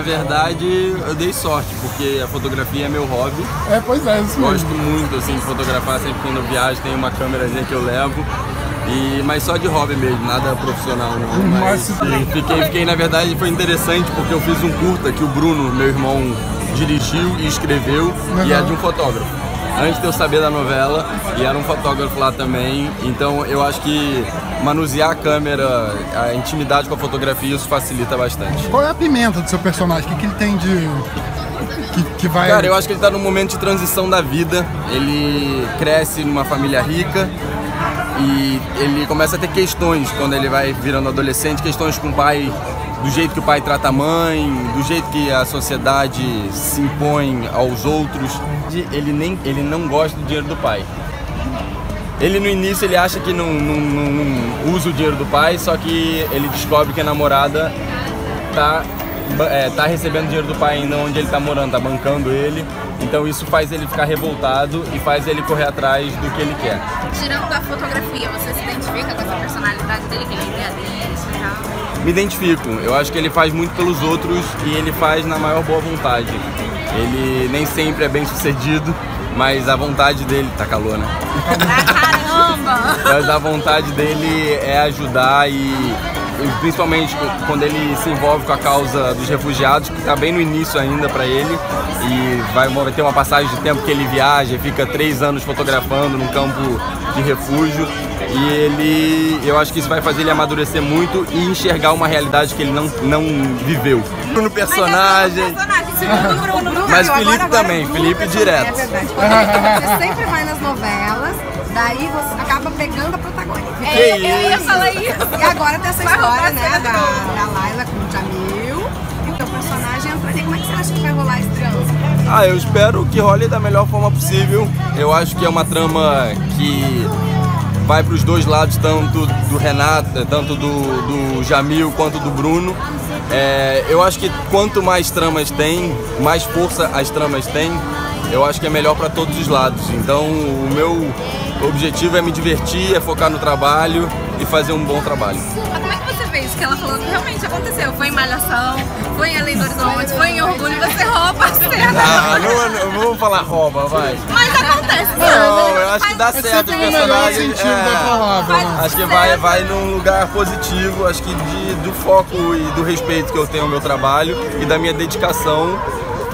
Na verdade, eu dei sorte, porque a fotografia é meu hobby. É, pois é, isso Gosto muito assim, de fotografar, sempre quando eu viajo tem uma câmerazinha que eu levo. E, mas só de hobby mesmo, nada profissional não. Mas, fiquei, fiquei, na verdade, foi interessante porque eu fiz um curta que o Bruno, meu irmão, dirigiu e escreveu uhum. e é de um fotógrafo antes de eu saber da novela e era um fotógrafo lá também. Então eu acho que manusear a câmera, a intimidade com a fotografia, isso facilita bastante. Qual é a pimenta do seu personagem? O que, que ele tem de. Que, que vai... Cara, eu acho que ele está num momento de transição da vida. Ele cresce numa família rica e ele começa a ter questões quando ele vai virando adolescente, questões com o pai do jeito que o pai trata a mãe, do jeito que a sociedade se impõe aos outros. Ele, nem, ele não gosta do dinheiro do pai. Ele no início ele acha que não, não, não usa o dinheiro do pai, só que ele descobre que a namorada tá, é, tá recebendo dinheiro do pai ainda onde ele tá morando, tá bancando ele. Então isso faz ele ficar revoltado e faz ele correr atrás do que ele quer. Tirando da fotografia, você se identifica com essa personalidade dele, que ele é idealista e tal? Me identifico. Eu acho que ele faz muito pelos outros e ele faz na maior boa vontade. Ele nem sempre é bem sucedido, mas a vontade dele. Tá calor, né? caramba! Mas a vontade dele é ajudar e principalmente quando ele se envolve com a causa dos refugiados, que está bem no início ainda para ele, e vai, vai ter uma passagem de tempo que ele viaja, fica três anos fotografando num campo de refúgio, e ele, eu acho que isso vai fazer ele amadurecer muito e enxergar uma realidade que ele não, não viveu. No personagem. Mas Felipe também, Felipe direto. É verdade. Você sempre vai nas novelas, daí você acaba pegando a protagonista. É, eu ia falar isso. E agora tem essa história, né, da, da Laila com o Jamil. E o teu personagem entra ali. Como é que você acha que vai rolar esse triângulo? Ah, eu espero que role da melhor forma possível. Eu acho que é uma trama que vai para os dois lados, tanto do Renato, tanto do, do Jamil quanto do Bruno. É, eu acho que quanto mais tramas tem, mais força as tramas têm, eu acho que é melhor para todos os lados. Então, o meu objetivo é me divertir, é focar no trabalho e fazer um bom trabalho. Mas como é que você vê isso que ela falou que realmente aconteceu? Foi em Malhação, foi em Além do Horizonte, foi em Orgulho, você rouba a cena. Ah, não, não, vamos falar rouba, vai. Mas acontece. Não, eu acho que dá certo o personagem. É, acho que vai, vai num lugar positivo, acho que de, do foco e do respeito que eu tenho ao meu trabalho e da minha dedicação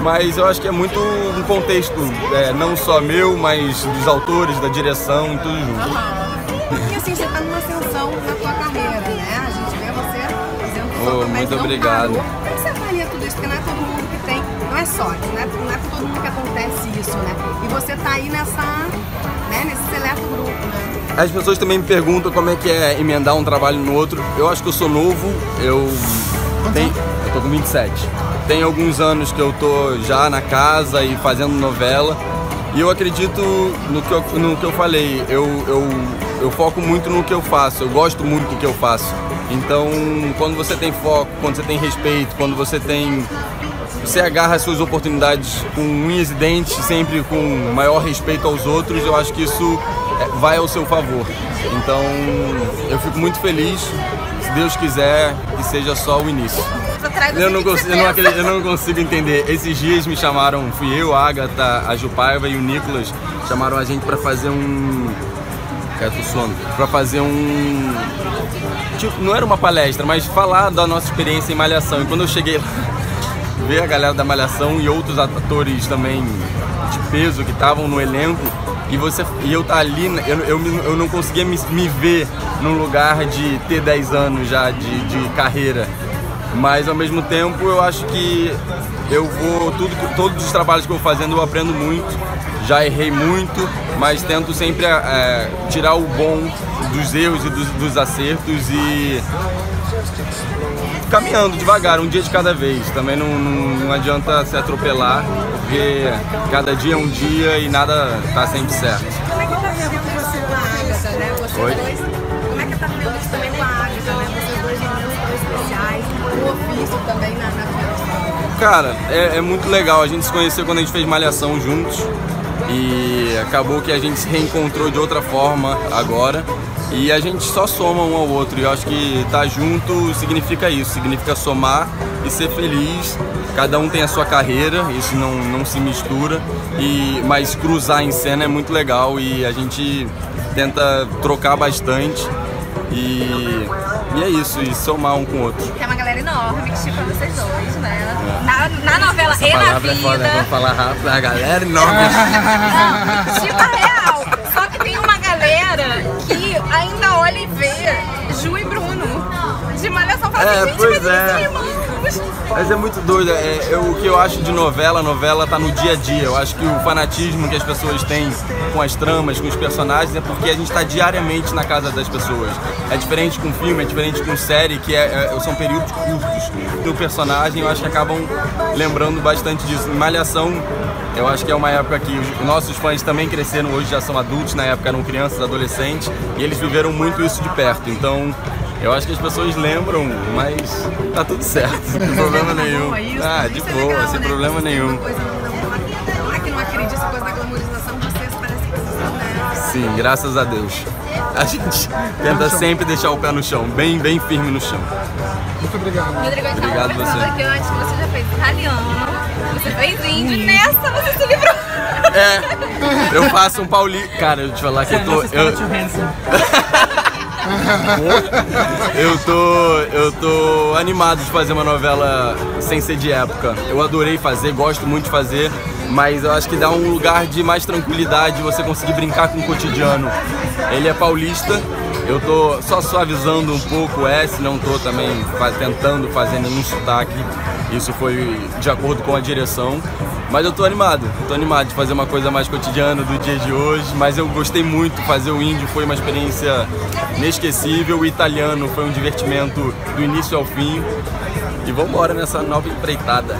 mas eu acho que é muito um contexto, é, não só meu, mas dos autores, da direção e tudo junto. Uhum. E assim, você está numa ascensão na tua carreira, né? A gente vê você fazendo oh, Muito obrigado. Parou. Como você avalia tudo isso? Porque não é todo mundo que tem, não é sorte, não é, não é todo mundo que acontece isso, né? E você está aí nessa, né, nesse seleto grupo, né? As pessoas também me perguntam como é que é emendar um trabalho no outro. Eu acho que eu sou novo, eu tenho, eu tô com 27. Tem alguns anos que eu tô já na casa e fazendo novela. E eu acredito no que eu, no que eu falei. Eu, eu, eu foco muito no que eu faço. Eu gosto muito do que eu faço. Então, quando você tem foco, quando você tem respeito, quando você tem você agarra as suas oportunidades com unhas e dentes, sempre com maior respeito aos outros, eu acho que isso é, vai ao seu favor. Então, eu fico muito feliz. Se Deus quiser, que seja só o início eu não, consigo, eu, não acredito, eu não consigo entender. Esses dias me chamaram, fui eu, a Agatha, a Jupaiva e o Nicolas, chamaram a gente para fazer um. Cara, tô suando. Pra fazer um. Tipo, não era uma palestra, mas falar da nossa experiência em Malhação. E quando eu cheguei lá, ver a galera da Malhação e outros atores também de peso que estavam no elenco, e você e eu tá ali, eu, eu, eu não conseguia me, me ver num lugar de ter 10 anos já de, de carreira mas ao mesmo tempo eu acho que eu vou tudo todos os trabalhos que eu vou fazendo eu aprendo muito. Já errei muito mas tento sempre é, tirar o bom dos erros e dos, dos acertos e caminhando devagar um dia de cada vez. Também não, não, não adianta se atropelar porque cada dia é um dia e nada está sempre certo Cara, é, é muito legal. A gente se conheceu quando a gente fez Malhação juntos e acabou que a gente se reencontrou de outra forma agora. E a gente só soma um ao outro. E eu acho que estar tá junto significa isso, significa somar e ser feliz. Cada um tem a sua carreira, isso não, não se mistura. E, mas cruzar em cena é muito legal e a gente tenta trocar bastante. E, e é isso, e somar um com o outro. Tem uma galera enorme que chipa vocês dois, né? Na, na novela Essa e na vida. é foda, né? Vamos falar rápido, a galera enorme. Não, chipa real. Só que tem uma galera que ainda olha e vê Ju e Bruno. De malhação fala É, assim, gente, pois mas é. Mas é muito doido. É, eu- o que eu acho de novela, novela tá no dia a dia. Eu acho que o fanatismo que as pessoas têm com as tramas, com os personagens, é porque a gente está diariamente na casa das pessoas. É diferente com filme, é diferente com série, que é- é- são períodos curtos do personagem. Eu acho que acabam lembrando bastante disso. Malhação, eu acho que é uma época que os nossos fãs também cresceram, hoje já são adultos, na época eram crianças, adolescentes, e eles viveram muito isso de perto. Então, eu acho que as pessoas lembram, mas tá tudo certo, tem problema nenhum. É isso, Ah, de é boa, legal, sem né? problema nenhum. Coisa não, é que não acredita essa coisa da glamorização, vocês parecem que vocês nessa. Sim, graças a Deus. A gente tenta sempre deixar o pé no chão, bem, bem firme no chão. Muito obrigado. Rodrigo, a gente Obrigado tava você. aqui antes que você já fez italiano, você fez índio, nessa você se livrou. É, eu faço um paulista. Cara, eu te falar que eu tô. Eu, eu tô. Eu tô animado de fazer uma novela sem ser de época. Eu adorei fazer, gosto muito de fazer, mas eu acho que dá um lugar de mais tranquilidade você conseguir brincar com o cotidiano. Ele é paulista, eu tô só suavizando um pouco o S, não tô também tentando fazer nenhum sotaque. Isso foi de acordo com a direção. Mas eu tô animado, tô animado de fazer uma coisa mais cotidiana do dia de hoje. Mas eu gostei muito, fazer o índio foi uma experiência inesquecível. O italiano foi um divertimento do início ao fim. E vamos embora nessa nova empreitada.